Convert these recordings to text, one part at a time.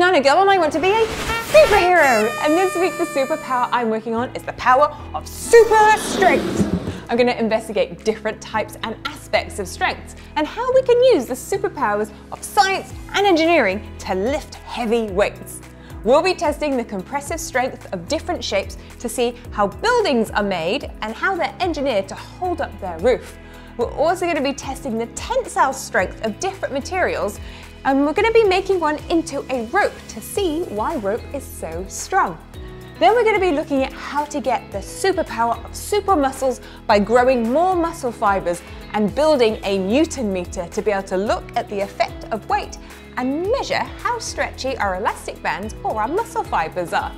Nanogirl and I want to be a superhero. And this week the superpower I'm working on is the power of super strength. I'm going to investigate different types and aspects of strength and how we can use the superpowers of science and engineering to lift heavy weights. We'll be testing the compressive strength of different shapes to see how buildings are made and how they're engineered to hold up their roof. We're also going to be testing the tensile strength of different materials and we're going to be making one into a rope to see why rope is so strong. Then we're going to be looking at how to get the superpower of super muscles by growing more muscle fibers and building a Newton meter to be able to look at the effect of weight and measure how stretchy our elastic bands or our muscle fibers are.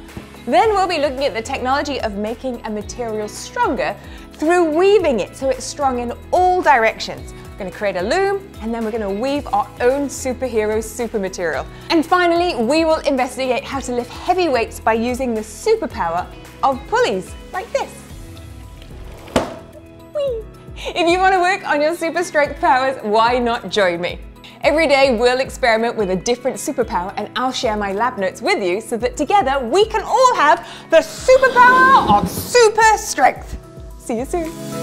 Then we'll be looking at the technology of making a material stronger through weaving it so it's strong in all directions. We're to create a loom and then we're going to weave our own superhero super material. And finally, we will investigate how to lift heavy weights by using the superpower of pulleys like this. Whee! If you want to work on your super strength powers, why not join me? Every day we'll experiment with a different superpower and I'll share my lab notes with you so that together we can all have the superpower of super strength. See you soon.